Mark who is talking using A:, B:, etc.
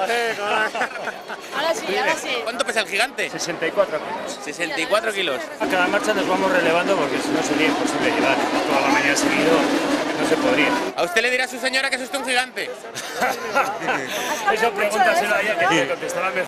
A: Ahora sí, ahora sí.
B: ¿Cuánto pesa el gigante?
C: 64 kilos.
B: 64 kilos.
C: A cada marcha nos vamos relevando porque si no sería imposible llevar toda la mañana seguido, no se podría.
B: ¿A usted le dirá a su señora que es usted un gigante?
C: Eso pregúntaselo a ella que tiene que contestar